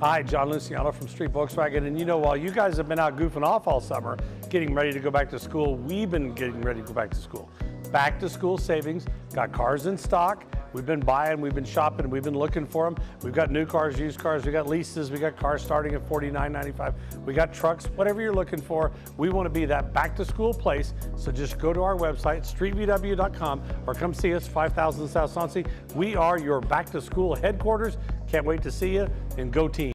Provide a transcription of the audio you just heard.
Hi, John Luciano from Street Volkswagen. And you know, while you guys have been out goofing off all summer, getting ready to go back to school, we've been getting ready to go back to school. Back to school savings, got cars in stock. We've been buying, we've been shopping, we've been looking for them. We've got new cars, used cars, we got leases, we got cars starting at $49.95. We got trucks, whatever you're looking for. We want to be that back to school place. So just go to our website, streetvw.com, or come see us, 5000 South Soncy. We are your back to school headquarters. Can't wait to see you and go team.